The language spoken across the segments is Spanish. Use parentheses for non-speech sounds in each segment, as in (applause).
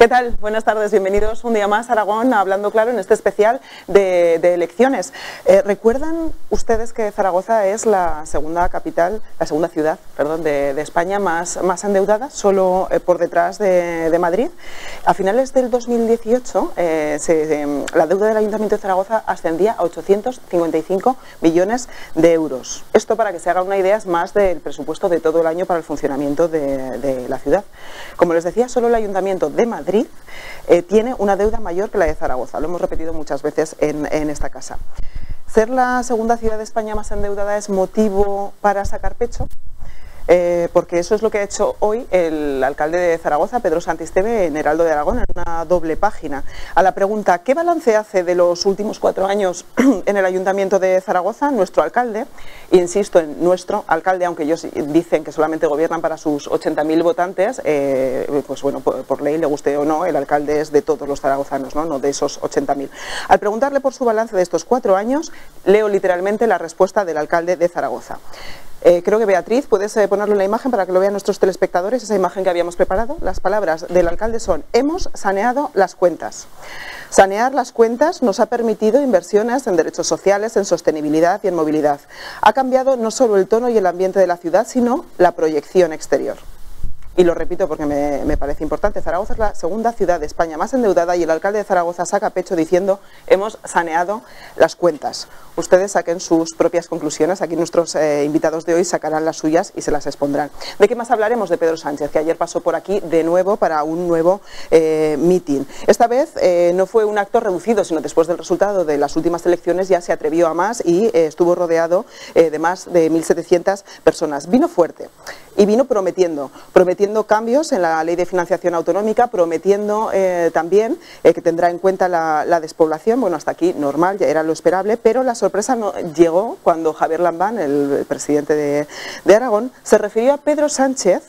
¿Qué tal? Buenas tardes, bienvenidos un día más a Aragón, hablando claro en este especial de, elecciones. Eh, ¿Recuerdan ustedes que Zaragoza es la segunda capital, la segunda ciudad, perdón, de, España más, más endeudada, solo eh, por detrás de, Madrid? A finales del 2018, eh, la deuda del Ayuntamiento de Zaragoza ascendía a 855 millones de euros. Esto, para que se haga una idea, es más del presupuesto de todo el año para el funcionamiento de, de la ciudad. Como les decía, solo el Ayuntamiento de Madrid eh, tiene una deuda mayor que la de Zaragoza. Lo hemos repetido muchas veces en, en esta casa. Ser la segunda ciudad de España más endeudada es motivo para sacar pecho eh, porque eso es lo que ha hecho hoy el alcalde de Zaragoza, Pedro Santisteve, en Heraldo de Aragón, en una doble página. A la pregunta, ¿qué balance hace de los últimos cuatro años (clears throat) en el Ayuntamiento de Zaragoza? Nuestro alcalde, insisto en nuestro alcalde, aunque ellos dicen que solamente gobiernan para sus 80.000 votantes, eh, pues bueno, por, ley, le guste o no, el alcalde es de todos los zaragozanos, no, no de esos 80.000. Al preguntarle por su balance de estos cuatro años, leo literalmente la respuesta del alcalde de Zaragoza. Eh, creo que Beatriz, puedes eh, ponerlo en la imagen para que lo vean nuestros telespectadores, esa imagen que habíamos preparado. Las palabras del alcalde son, hemos saneado las cuentas. Sanear las cuentas nos ha permitido inversiones en derechos sociales, en sostenibilidad y en movilidad. Ha cambiado no solo el tono y el ambiente de la ciudad, sino la proyección exterior. Y lo repito porque me, parece importante, Zaragoza es la segunda ciudad de España más endeudada y el alcalde de Zaragoza saca pecho diciendo hemos saneado las cuentas. Ustedes saquen sus propias conclusiones, aquí nuestros eh, invitados de hoy sacarán las suyas y se las expondrán. ¿De qué más hablaremos? De Pedro Sánchez, que ayer pasó por aquí de nuevo para un nuevo eh, meeting. Esta vez eh, no fue un acto reducido, sino después del resultado de las últimas elecciones ya se atrevió a más y estuvo rodeado de más de 1.700 personas. Vino fuerte y vino prometiendo, prometiendo cambios en la ley de financiación autonómica, prometiendo eh, también eh, que tendrá en cuenta la, despoblación, bueno, hasta aquí normal, ya era lo esperable, pero la sorpresa no, llegó cuando Javier Lambán, el presidente de, Aragón, se refirió a Pedro Sánchez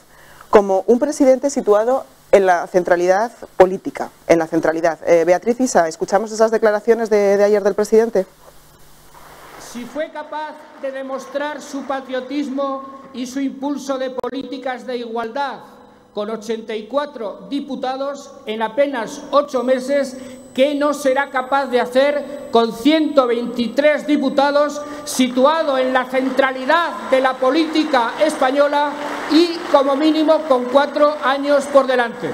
como un presidente situado en la centralidad política, en la centralidad. Eh, Beatriz Isa, ¿escuchamos esas declaraciones de ayer del presidente? Si fue capaz de demostrar su patriotismo y su impulso de políticas de igualdad con 84 diputados en apenas ocho meses, ¿qué no será capaz de hacer con 123 diputados situado en la centralidad de la política española y como mínimo con cuatro años por delante?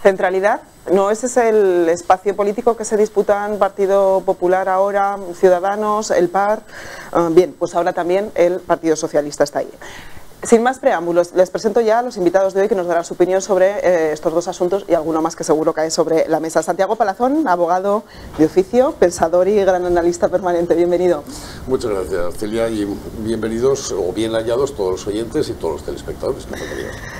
Centralidad no, ese es el espacio político que se disputan Partido Popular ahora, Ciudadanos, el PAR. Ah, bien, pues ahora también el Partido Socialista está ahí. Sin más preámbulos, les presento ya a los invitados de hoy que nos darán su opinión sobre eh, estos dos asuntos y alguno más que seguro cae sobre la mesa. Santiago Palazón, abogado de oficio, pensador y gran analista permanente. Bienvenido. Muchas gracias, Celia, y bienvenidos o bien hallados todos los oyentes y todos los telespectadores.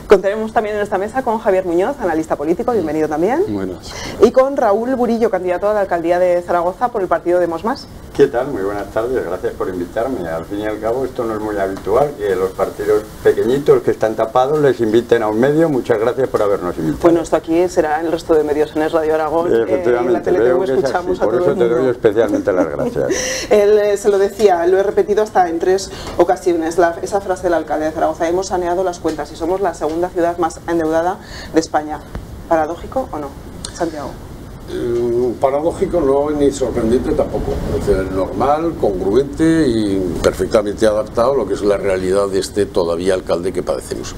Contaremos también en esta mesa con Javier Muñoz, analista político. Bienvenido también. Buenas. Y con Raúl Burillo, candidato a la alcaldía de Zaragoza por el partido de Mosmas. ¿Qué tal? Muy buenas tardes, gracias por invitarme. Al fin y al cabo esto no es muy habitual, que los partidos pequeñitos que están tapados les inviten a un medio. Muchas gracias por habernos invitado. Bueno, esto aquí será el resto de medios, en el Radio Aragón, eh, Efectivamente, en la escuchamos a Por eso te doy especialmente las gracias. (laughs) Él eh, se lo decía, lo he repetido hasta en tres ocasiones, esa frase del alcalde de Zaragoza, hemos saneado las cuentas y somos la segunda ciudad más endeudada de España. ¿Paradójico o no? Santiago. Eh, paradójico no ni sorprendente tampoco. Es normal, congruente y perfectamente adaptado a lo que es la realidad de este todavía alcalde que padecemos.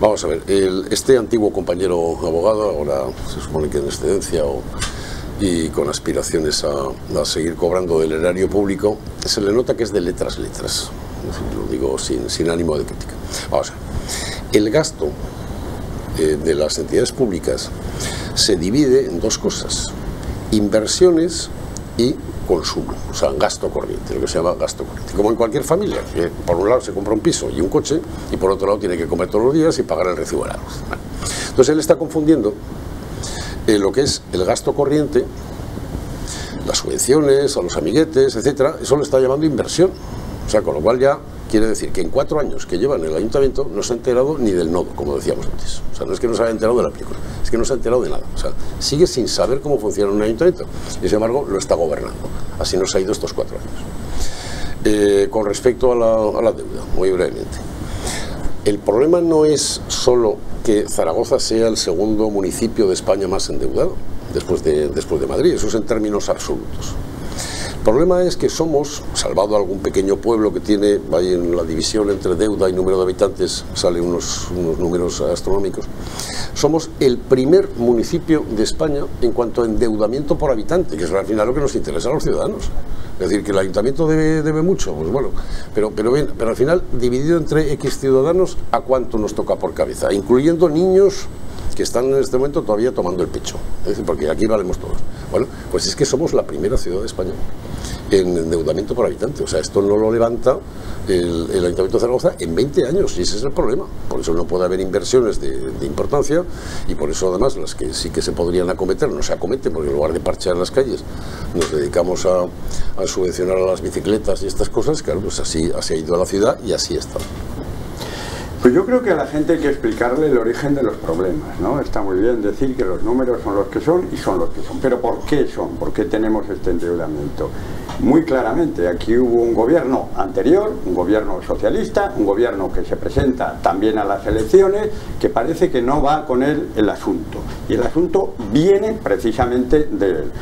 Vamos a ver, este antiguo compañero abogado, ahora se supone que en excedencia y con aspiraciones a, seguir cobrando del erario público, se le nota que es de letras letras. Lo digo sin, sin ánimo de crítica. Vamos a ver, el gasto eh, de las entidades públicas se divide en dos cosas, inversiones y consumo, o sea, gasto corriente, lo que se llama gasto corriente. Como en cualquier familia, que por un lado se compra un piso y un coche y por otro lado tiene que comer todos los días y pagar el recibo de Entonces él está confundiendo eh, lo que es el gasto corriente, las subvenciones, a los amiguetes, etcétera, eso lo está llamando inversión. O sea, con lo cual ya Quiere decir que en cuatro años que lleva en el ayuntamiento no se ha enterado ni del nodo, como decíamos antes. O sea, no es que no se haya enterado de la película, es que no se ha enterado de nada. O sea, sigue sin saber cómo funciona un ayuntamiento y, sin embargo, lo está gobernando. Así nos ha ido estos cuatro años. Eh, con respecto a la, a la deuda, muy brevemente. El problema no es solo que Zaragoza sea el segundo municipio de España más endeudado, después de, después de Madrid, eso es en términos absolutos. El problema es que somos, salvado algún pequeño pueblo que tiene, ahí en la división entre deuda y número de habitantes, salen unos, unos números astronómicos, somos el primer municipio de España en cuanto a endeudamiento por habitante, que es al final lo que nos interesa a los ciudadanos. Es decir, que el ayuntamiento debe, debe mucho, pues bueno, pero, pero, bien, pero al final, dividido entre X ciudadanos, ¿a cuánto nos toca por cabeza? Incluyendo niños que están en este momento todavía tomando el pecho, porque aquí valemos todos. Bueno, pues es que somos la primera ciudad de España en endeudamiento por habitante. O sea, esto no lo levanta el, Ayuntamiento de Zaragoza en 20 años y ese es el problema. Por eso no puede haber inversiones de, importancia y por eso además las que sí que se podrían acometer no se acometen porque en lugar de parchear las calles nos dedicamos a, a subvencionar a las bicicletas y estas cosas. Claro, pues así, así ha ido a la ciudad y así está. Pues yo creo que a la gente hay que explicarle el origen de los problemas, ¿no? Está muy bien decir que los números son los que son y son los que son, pero ¿por qué son? ¿Por qué tenemos este endeudamiento? Muy claramente, aquí hubo un gobierno anterior, un gobierno socialista, un gobierno que se presenta también a las elecciones, que parece que no va con él el asunto. Y el asunto viene precisamente de él.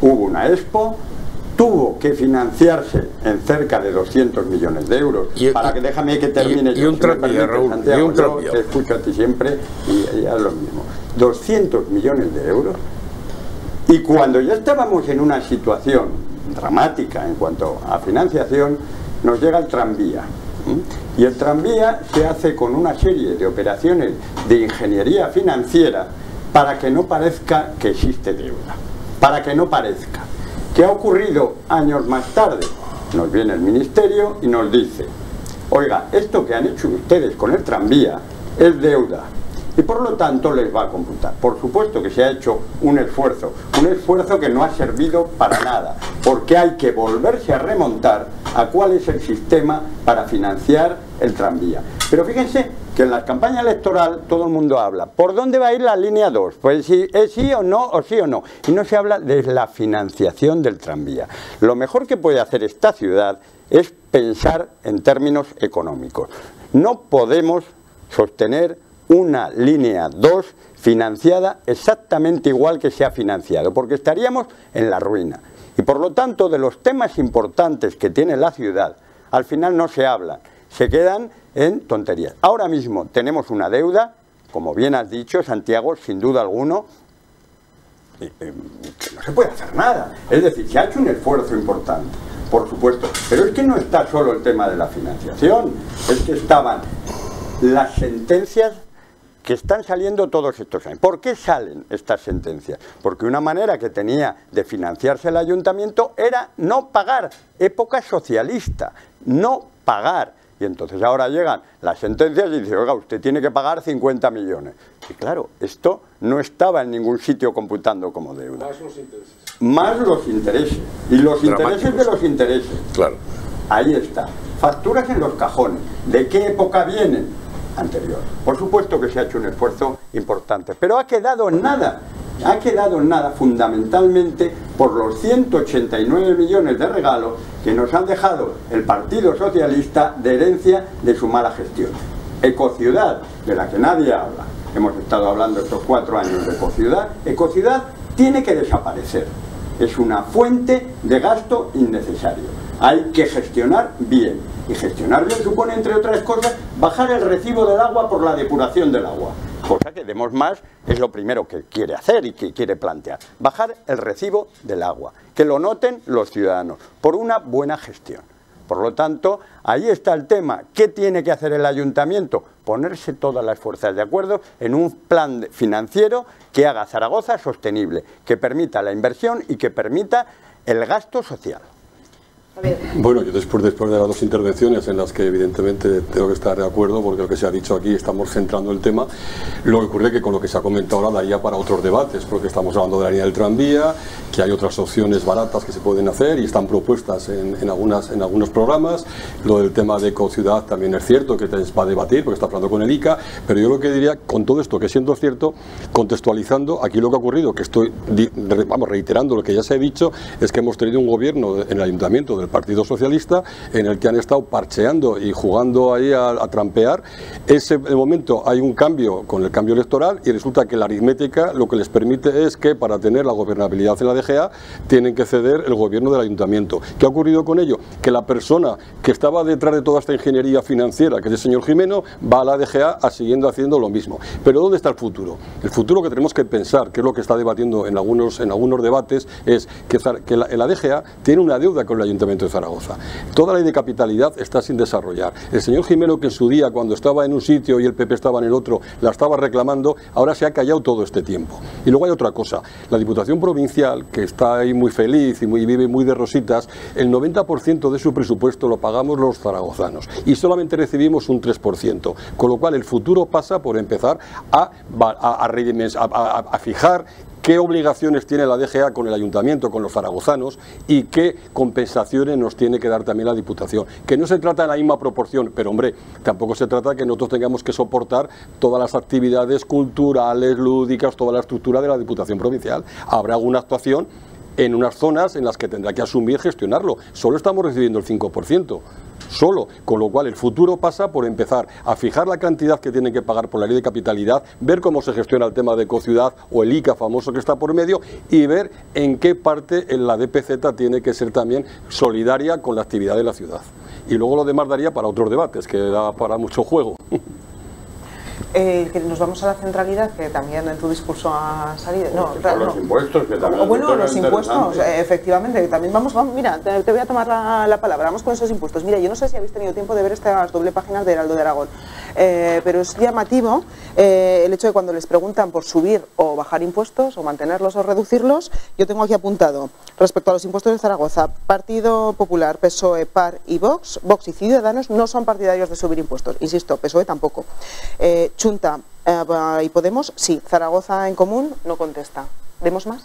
Hubo una expo, tuvo que financiarse en cerca de 200 millones de euros. para que déjame que termine. Y, un Raúl, y un te escucho a ti siempre y, y es lo mismo. 200 millones de euros. Y cuando ya estábamos en una situación dramática en cuanto a financiación, nos llega el tranvía. Y el tranvía se hace con una serie de operaciones de ingeniería financiera para que no parezca que existe deuda. Para que no parezca. ¿Qué ha ocurrido años más tarde? Nos viene el ministerio y nos dice, oiga, esto que han hecho ustedes con el tranvía es deuda y por lo tanto les va a computar. Por supuesto que se ha hecho un esfuerzo, un esfuerzo que no ha servido para nada, porque hay que volverse a remontar a cuál es el sistema para financiar el tranvía. Pero fíjense que en la campaña electoral todo el mundo habla. ¿Por dónde va a ir la línea 2? Pues si es sí o no, o sí o no. Y no se habla de la financiación del tranvía. Lo mejor que puede hacer esta ciudad es pensar en términos económicos. No podemos sostener una línea 2 financiada exactamente igual que se ha financiado, porque estaríamos en la ruina. Y por lo tanto, de los temas importantes que tiene la ciudad, al final no se hablan, se quedan en tonterías. Ahora mismo tenemos una deuda, como bien has dicho, Santiago, sin duda alguno, que no se puede hacer nada. Es decir, se ha hecho un esfuerzo importante, por supuesto, pero es que no está solo el tema de la financiación, es que estaban las sentencias que están saliendo todos estos años. ¿Por qué salen estas sentencias? Porque una manera que tenía de financiarse el ayuntamiento era no pagar, época socialista, no pagar. Y entonces ahora llegan las sentencias y dicen, oiga, usted tiene que pagar 50 millones. Y claro, esto no estaba en ningún sitio computando como deuda. Más los intereses. Más los intereses. Y los intereses de los intereses. Claro. Ahí está. Facturas en los cajones. ¿De qué época vienen? Anterior. Por supuesto que se ha hecho un esfuerzo importante, pero ha quedado nada ha quedado nada fundamentalmente por los 189 millones de regalos que nos han dejado el Partido Socialista de herencia de su mala gestión. Ecociudad, de la que nadie habla, hemos estado hablando estos cuatro años de Ecociudad, Ecociudad tiene que desaparecer. Es una fuente de gasto innecesario. Hay que gestionar bien. Y gestionar bien supone, entre otras cosas, bajar el recibo del agua por la depuración del agua cosa que Demos Más es lo primero que quiere hacer y que quiere plantear. Bajar el recibo del agua, que lo noten los ciudadanos, por una buena gestión. Por lo tanto, ahí está el tema. ¿Qué tiene que hacer el ayuntamiento? Ponerse todas las fuerzas de acuerdo en un plan financiero que haga Zaragoza sostenible, que permita la inversión y que permita el gasto social. Bueno, yo después, después de las dos intervenciones en las que evidentemente tengo que estar de acuerdo porque lo que se ha dicho aquí estamos centrando el tema, lo que ocurre que con lo que se ha comentado ahora daría para otros debates porque estamos hablando de la línea del tranvía, que hay otras opciones baratas que se pueden hacer y están propuestas en, algunas, en algunos programas, lo del tema de ecociudad también es cierto que va a debatir porque está hablando con el ICA, pero yo lo que diría con todo esto que siendo cierto, contextualizando aquí lo que ha ocurrido, que estoy vamos, reiterando lo que ya se ha dicho, es que hemos tenido un gobierno en el ayuntamiento del Partido Socialista en el que han estado parcheando y jugando ahí a, trampear. Ese momento hay un cambio con el cambio electoral y resulta que la aritmética lo que les permite es que para tener la gobernabilidad en la DGA tienen que ceder el gobierno del ayuntamiento. ¿Qué ha ocurrido con ello? Que la persona que estaba detrás de toda esta ingeniería financiera, que es el señor Jimeno, va a la DGA siguiendo haciendo lo mismo. Pero ¿dónde está el futuro? El futuro que tenemos que pensar, que es lo que está debatiendo en algunos, en algunos debates, es que, que la DGA tiene una deuda con el Ayuntamiento de Zaragoza. Toda la ley de capitalidad está sin desarrollar. El señor Jimeno, que en su día, cuando estaba en un sitio y el PP estaba en el otro, la estaba reclamando, ahora se ha callado todo este tiempo. Y luego hay otra cosa. La Diputación Provincial, que está ahí muy feliz y muy, vive muy de rositas, el 90% de su presupuesto lo pagamos los zaragozanos y solamente recibimos un 3%. Con lo cual el futuro pasa por empezar a fijar qué obligaciones tiene la DGA con el ayuntamiento, con los zaragozanos y qué compensaciones nos tiene que dar también la Diputación. Que no se trata de la misma proporción, pero hombre, tampoco se trata que nosotros tengamos que soportar todas las actividades culturales, lúdicas, toda la estructura de la Diputación Provincial. Habrá alguna actuación en unas zonas en las que tendrá que asumir gestionarlo. Solo estamos recibiendo el 5% solo, con lo cual el futuro pasa por empezar a fijar la cantidad que tienen que pagar por la ley de capitalidad, ver cómo se gestiona el tema de cociudad o el ICA famoso que está por medio y ver en qué parte la DPZ tiene que ser también solidaria con la actividad de la ciudad. Y luego lo demás daría para otros debates, que da para mucho juego. (laughs) Eh, que nos vamos a la centralidad, que también en tu discurso ha salido. No, los impuestos, que también. Bueno, los impuestos, efectivamente, que también vamos, vamos mira, te, voy a tomar la, palabra, vamos con esos impuestos. Mira, yo no sé si habéis tenido tiempo de ver estas doble páginas de Heraldo de Aragón, eh, pero es llamativo eh, el hecho de cuando les preguntan por subir o bajar impuestos, o mantenerlos o reducirlos, yo tengo aquí apuntado, respecto a los impuestos de Zaragoza, Partido Popular, PSOE, PAR y Vox, Vox y Ciudadanos no son partidarios de subir impuestos, insisto, PSOE tampoco. Eh, y Podemos, sí. Zaragoza en común no contesta. ¿Demos más?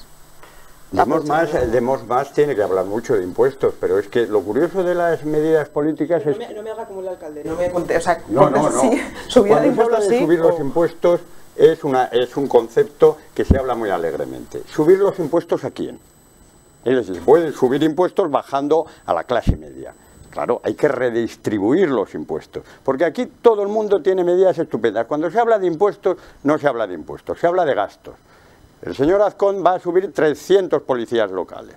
Demos más, demos más tiene que hablar mucho de impuestos, pero es que lo curioso de las medidas políticas es... No me, haga como el alcalde, no me conté, o sea, no, no, no. (laughs) subir de impuestos de subir los impuestos es, una, es un concepto que se habla muy alegremente. ¿Subir los impuestos a quién? Es decir, se pueden subir impuestos bajando a la clase media. Claro, hay que redistribuir los impuestos, porque aquí todo el mundo tiene medidas estupendas. Cuando se habla de impuestos, no se habla de impuestos, se habla de gastos. El señor Azcón va a subir 300 policías locales.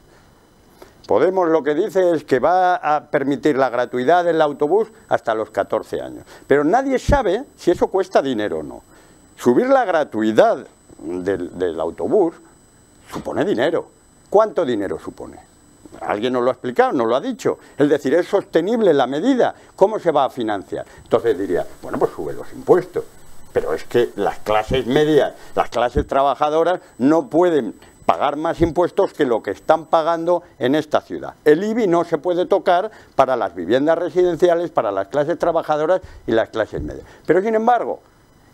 Podemos lo que dice es que va a permitir la gratuidad del autobús hasta los 14 años. Pero nadie sabe si eso cuesta dinero o no. Subir la gratuidad del, del autobús supone dinero. ¿Cuánto dinero supone? Alguien nos lo ha explicado, nos lo ha dicho. Es decir, ¿es sostenible la medida? ¿Cómo se va a financiar? Entonces diría, bueno, pues sube los impuestos. Pero es que las clases medias, las clases trabajadoras no pueden pagar más impuestos que lo que están pagando en esta ciudad. El IBI no se puede tocar para las viviendas residenciales, para las clases trabajadoras y las clases medias. Pero sin embargo,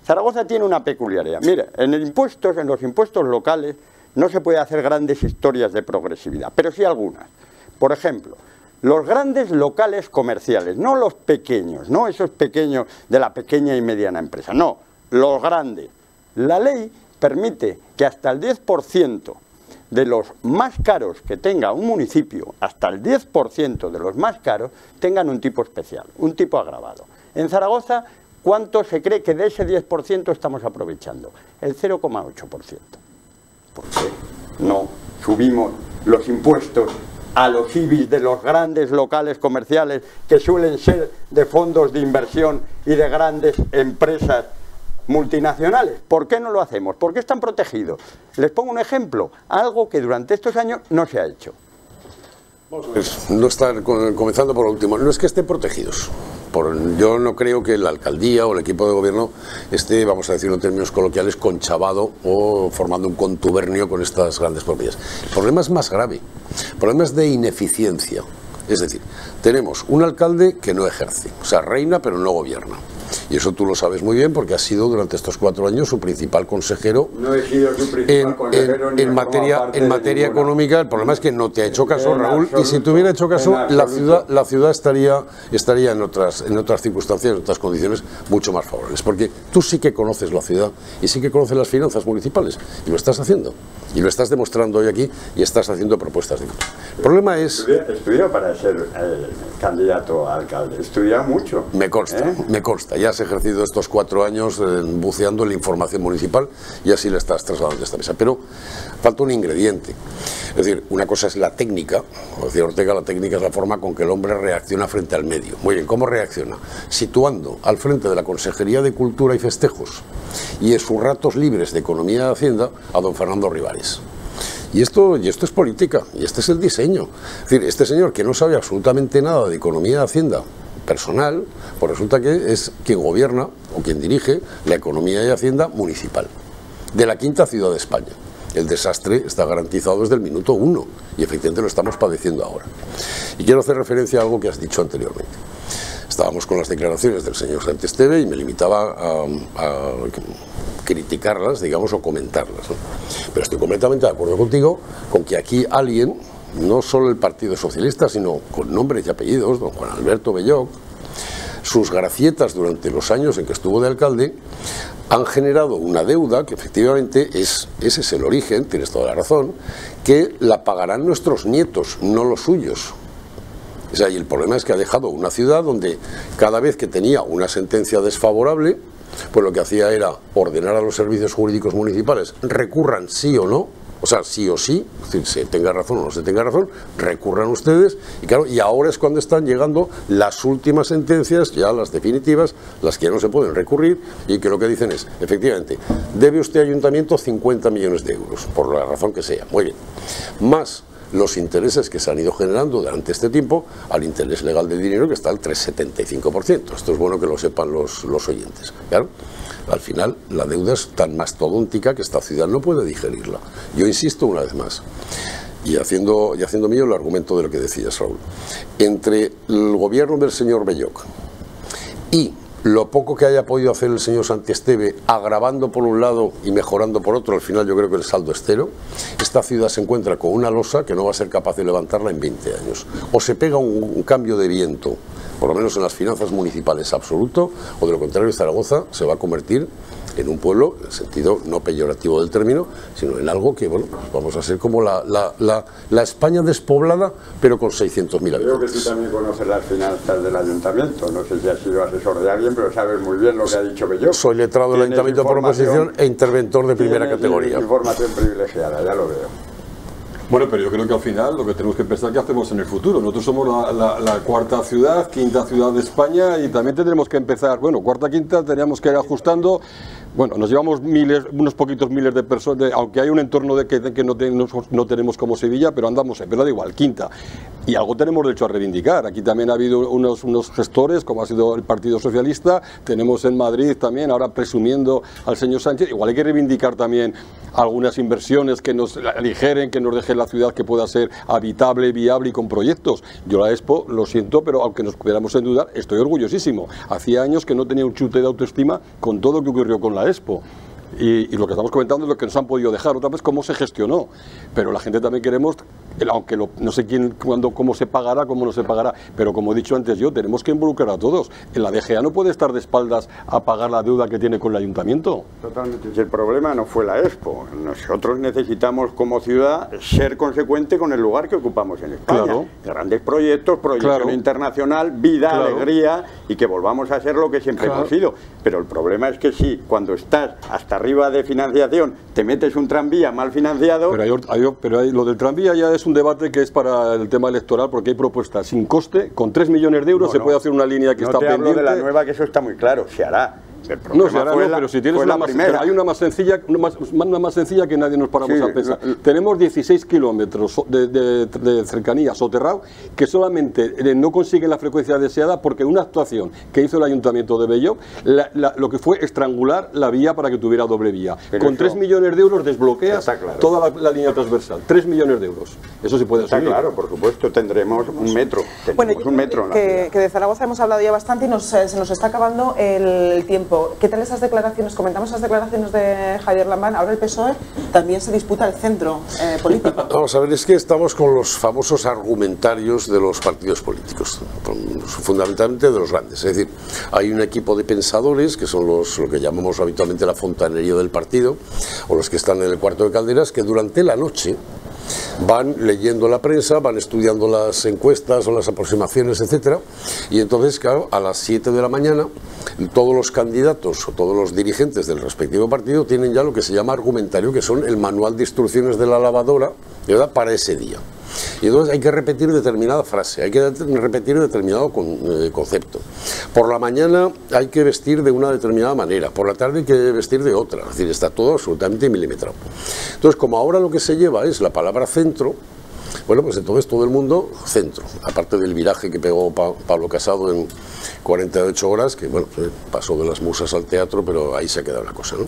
Zaragoza tiene una peculiaridad. Mire, en impuestos, en los impuestos locales, no se puede hacer grandes historias de progresividad, pero sí algunas. Por ejemplo, los grandes locales comerciales, no los pequeños, no esos pequeños de la pequeña y mediana empresa, no, los grandes. La ley permite que hasta el 10% de los más caros que tenga un municipio, hasta el 10% de los más caros, tengan un tipo especial, un tipo agravado. En Zaragoza, ¿cuánto se cree que de ese 10% estamos aprovechando? El 0,8%. ¿Por qué no subimos los impuestos a los IBIs de los grandes locales comerciales que suelen ser de fondos de inversión y de grandes empresas multinacionales. ¿Por qué no lo hacemos? ¿Por qué están protegidos? Les pongo un ejemplo, algo que durante estos años no se ha hecho. no estar comenzando por último, no es que estén protegidos yo no creo que la alcaldía o el equipo de gobierno esté, vamos a decirlo en términos coloquiales, conchavado o formando un contubernio con estas grandes propiedades. El problema es más grave. El problema es de ineficiencia. Es decir, tenemos un alcalde que no ejerce, o sea, reina pero no gobierna. Y eso tú lo sabes muy bien porque has sido durante estos cuatro años su principal consejero. No he sido su principal en, consejero en- ni en materia, en materia económica. El problema es que no te ha hecho caso, En Raúl. y si te hubiera hecho caso, la ciudad, la ciudad estaría, estaría en, otras, en otras circunstancias, en otras condiciones mucho más favorables. Porque tú sí que conoces la ciudad y sí que conoces las finanzas municipales. Y lo estás haciendo. Y lo estás demostrando hoy aquí y estás haciendo propuestas de. El problema es. Estudié para ser eh, candidato a alcalde. He estudiado mucho. Me consta, ¿Eh? me consta. Ya has ejercido estos cuatro años eh, buceando en la información municipal y así le estás trasladando a esta mesa. Pero falta un ingrediente. Es decir, una cosa es la técnica, como decía Ortega, la técnica es la forma con que el hombre reacciona frente al medio. Muy bien, ¿cómo reacciona? Situando al frente de la Consejería de Cultura y Festejos y en sus ratos libres de Economía de Hacienda a don Fernando Rivares. Y esto, y esto es política, y este es el diseño. Es decir, este señor que no sabe absolutamente nada de economía de Hacienda personal, pues resulta que es quien gobierna o quien dirige la economía y Hacienda municipal de la quinta ciudad de España. El desastre está garantizado desde el minuto uno y efectivamente lo estamos padeciendo ahora. Y quiero hacer referencia a algo que has dicho anteriormente. Estábamos con las declaraciones del señor Santesteve y me limitaba a, a criticarlas, digamos, o comentarlas. ¿no? Pero estoy completamente de acuerdo contigo con que aquí alguien, no solo el Partido Socialista, sino con nombres y apellidos, don Juan Alberto Belloc, sus gracietas durante los años en que estuvo de alcalde han generado una deuda que efectivamente es, ese es el origen, tienes toda la razón, que la pagarán nuestros nietos, no los suyos. O sea, y el problema es que ha dejado una ciudad donde cada vez que tenía una sentencia desfavorable, pues lo que hacía era ordenar a los servicios jurídicos municipales recurran sí o no, o sea, sí o sí, se tenga razón o no se tenga razón, recurran ustedes, y claro, y ahora es cuando están llegando las últimas sentencias, ya las definitivas, las que ya no se pueden recurrir, y que lo que dicen es, efectivamente, debe usted ayuntamiento 50 millones de euros, por la razón que sea, muy bien, más los intereses que se han ido generando durante este tiempo al interés legal del dinero que está al 3,75%. Esto es bueno que lo sepan los, los oyentes. Claro, al final la deuda es tan mastodóntica que esta ciudad no puede digerirla. Yo insisto una vez más, y haciendo, y haciendo mío el argumento de lo que decías, Raúl, entre el gobierno del señor Belloc y lo poco que haya podido hacer el señor Santiesteve, agravando por un lado y mejorando por otro, al final yo creo que el saldo es cero, esta ciudad se encuentra con una losa que no va a ser capaz de levantarla en 20 años. O se pega un, un cambio de viento, por lo menos en las finanzas municipales absoluto, o de lo contrario Zaragoza se va a convertir en un pueblo, en el sentido no peyorativo del término, sino en algo que, bueno, pues vamos a ser como la, la, la, la España despoblada, pero con 600.000 Creo que tú habitantes. también conoces las finanzas del ayuntamiento. No sé si has sido asesor de alguien, pero sabes muy bien lo que ha dicho Bello. Soy letrado del Ayuntamiento por oposición e interventor de primera categoría. Información privilegiada, ya lo veo. Bueno, pero yo creo que al final lo que tenemos que pensar qué hacemos en el futuro. Nosotros somos la cuarta ciudad, quinta ciudad de España y también tendremos que empezar, bueno, cuarta, quinta, teníamos que ir ajustando. Bueno, nos llevamos miles, unos poquitos miles de personas, aunque hay un entorno de que, no tenemos como Sevilla, pero andamos, pero da igual, quinta. Y algo tenemos derecho a reivindicar. Aquí también ha habido unos, unos gestores, como ha sido el Partido Socialista, tenemos en Madrid también, ahora presumiendo al señor Sánchez, igual hay que reivindicar también algunas inversiones que nos aligeren, que nos dejen la ciudad que pueda ser habitable, viable y con proyectos. Yo la Expo, lo siento, pero aunque nos pudiéramos en dudar, estoy orgullosísimo. Hacía años que no tenía un chute de autoestima con todo lo que ocurrió con la Expo. Y, lo que estamos comentando es lo que nos han podido dejar, otra vez cómo se gestionó. Pero la gente también queremos, aunque lo- no sé quién, cuándo, cómo se pagará, cómo no se pagará, pero como he dicho antes yo, tenemos que involucrar a todos. La DGA no puede estar de espaldas a pagar la deuda que tiene con el ayuntamiento. Totalmente. El problema no fue la Expo, nosotros necesitamos como ciudad ser consecuente con el lugar que ocupamos en España. Claro. Grandes proyectos, proyección Claro. internacional, vida, Claro. alegría y que volvamos a ser lo que siempre hemos sido. Pero el problema es que si cuando estás hasta arriba de financiación te metes un tranvía mal financiado, Pero, hay, hay- pero hay- lo del tranvía ya es un debate que es para el tema electoral porque hay propuestas sin coste, con 3 millones de euros No, se no. puede hacer una línea que no está te hablo pendiente. de la nueva, que eso está muy claro, se hará. No se hará, no, pero si tienes una más, hay una más sencilla, una más, una más sencilla que nadie nos paramos a pensar. Tenemos 16 kilómetros de, cercanía soterrado que solamente eh, no consiguen la frecuencia deseada porque una actuación que hizo el Ayuntamiento de Bello, lo que fue estrangular la vía para que tuviera doble vía. Con 3 millones de euros desbloqueas toda la, línea transversal. 3 millones de euros. Eso sí puede ser. claro, por supuesto, tendremos un metro. Bueno, un metro que, que, de Zaragoza hemos hablado ya bastante y nos, eh, se nos está acabando el tiempo. ¿Qué tal esas declaraciones? Comentamos esas declaraciones de Javier Lambán. Ahora el PSOE también se disputa el centro eh, político. (laughs) Vamos a ver, es que estamos con los famosos argumentarios de los partidos políticos, fundamentalmente de los grandes. Es decir, hay un equipo de pensadores, que son los, lo que llamamos habitualmente la fontanería del partido, o los que están en el cuarto de calderas, que durante la noche van leyendo la prensa, van estudiando las encuestas o las aproximaciones, etcétera, y entonces, claro, a las 7 de la mañana todos los candidatos o todos los dirigentes del respectivo partido tienen ya lo que se llama argumentario, que son el manual de instrucciones de la lavadora, ¿verdad?, para ese día. Y entonces hay que repetir determinada frase, hay que repetir determinado eh, concepto. Por la mañana hay que vestir de una determinada manera, por la tarde hay que vestir de otra, es decir, está todo absolutamente milimetrado. Entonces, como ahora lo que se lleva es la palabra centro, bueno, pues entonces todo el mundo centro, aparte del viraje que pegó Pablo Casado en 48 horas, que bueno, pasó de las musas al teatro, pero ahí se ha quedado la cosa, ¿no?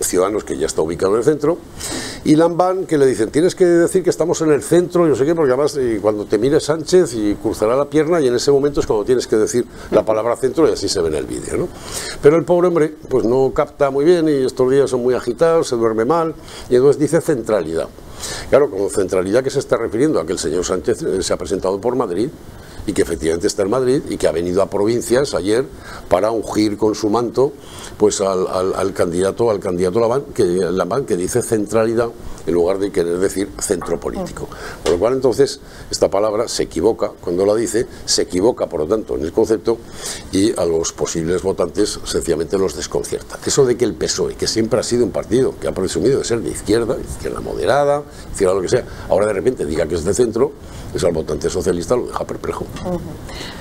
Ciudadanos que ya está ubicado en el centro, y Lambán que le dicen, tienes que decir que estamos en el centro, yo sé qué, porque además cuando te mire Sánchez y cruzará la pierna y en ese momento es cuando tienes que decir la palabra centro y así se ve en el vídeo, ¿no? Pero el pobre hombre pues no capta muy bien y estos días son muy agitados, se duerme mal y entonces dice centralidad. Claro, como centralidad que se está refiriendo a que el señor Sánchez eh, se ha presentado por Madrid, y que efectivamente está en Madrid y que ha venido a provincias ayer para ungir con su manto pues al, al, candidato al candidato Laván que, que dice centralidad en lugar de querer decir centro político. Por lo cual entonces esta palabra se equivoca cuando la dice, se equivoca por lo tanto en el concepto y a los posibles votantes sencillamente los desconcierta. Eso de que el PSOE, que siempre ha sido un partido que ha presumido de ser de izquierda, izquierda moderada, izquierda lo que sea, ahora de repente diga que es de centro, eso al votante socialista lo deja perplejo.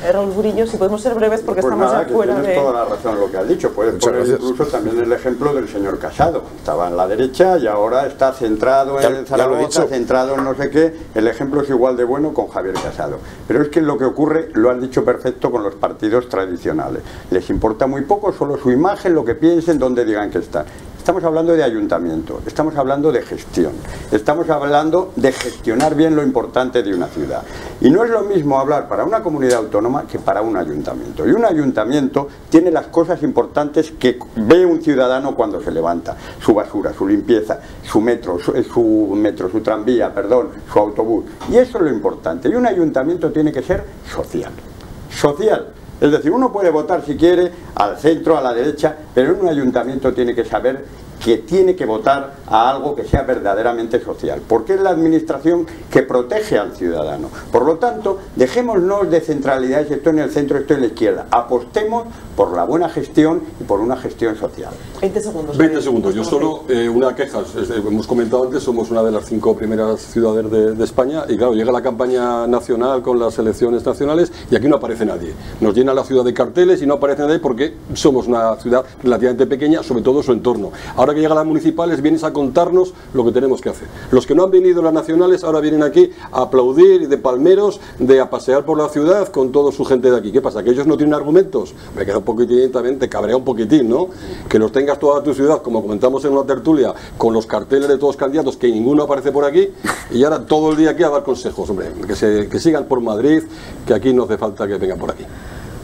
Eh, Raúl Burillo, si podemos ser breves porque pues estamos nada, fuera de... toda la razón lo que has dicho. Puedes poner incluso también el ejemplo del señor Casado. Estaba en la derecha y ahora está centrado en Zaragoza, centrado en no sé qué. El ejemplo es igual de bueno con Javier Casado. Pero es que lo que ocurre, lo han dicho perfecto con los partidos tradicionales. Les importa muy poco solo su imagen, lo que piensen, donde digan que están. Estamos hablando de ayuntamiento, estamos hablando de gestión, estamos hablando de gestionar bien lo importante de una ciudad. Y no es lo mismo hablar para una comunidad autónoma que para un ayuntamiento. Y un ayuntamiento tiene las cosas importantes que ve un ciudadano cuando se levanta. Su basura, su limpieza, su metro, su, su metro, su tranvía, perdón, su autobús. Y eso es lo importante. Y un ayuntamiento tiene que ser social. Social es decir, uno puede votar si quiere al centro, a la derecha, pero un ayuntamiento tiene que saber que tiene que votar a algo que sea verdaderamente social, porque es la administración que protege al ciudadano. Por lo tanto, dejémonos de centralidades, esto en el centro, esto en la izquierda, apostemos por la buena gestión y por una gestión social. 20 segundos. 20 segundos. Yo solo eh, una queja. Hemos comentado antes, somos una de las cinco primeras ciudades de, España y claro, llega la campaña nacional con las elecciones nacionales y aquí no aparece nadie. Nos llena la ciudad de carteles y no aparece nadie porque somos una ciudad relativamente pequeña, sobre todo su entorno. Ahora que llegan las municipales, vienes a contarnos lo que tenemos que hacer. Los que no han venido las nacionales ahora vienen aquí a aplaudir de palmeros, de a pasear por la ciudad con toda su gente de aquí. ¿Qué pasa? ¿Que ellos no tienen argumentos? Me queda un poquitín también, cabrea un poquitín, ¿no? Que los tengas toda tu ciudad, como comentamos en una tertulia, con los carteles de todos los candidatos, que ninguno aparece por aquí, y ahora todo el día aquí a dar consejos, hombre, que, se, que sigan por Madrid, que aquí no hace falta que vengan por aquí.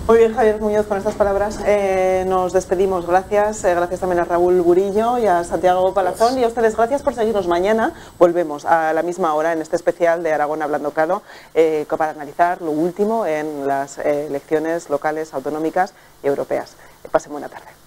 Muy bien, Javier Muñoz, con estas palabras eh, nos despedimos. Gracias. Eh, gracias también a Raúl Burillo y a Santiago Palazón. Y a ustedes, gracias por seguirnos mañana. Volvemos a la misma hora en este especial de Aragón Hablando Claro eh, para analizar lo último en las elecciones locales, autonómicas y europeas. pasen buena tarde.